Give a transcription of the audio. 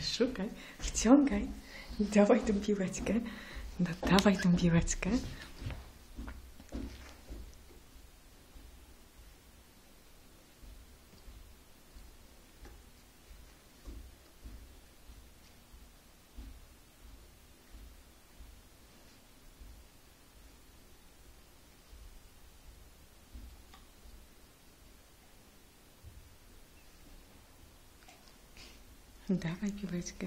szukaj, wciągaj. Dawaj tą piłeczkę. No dawaj tą piłeczkę. Dawaj piłeczkę.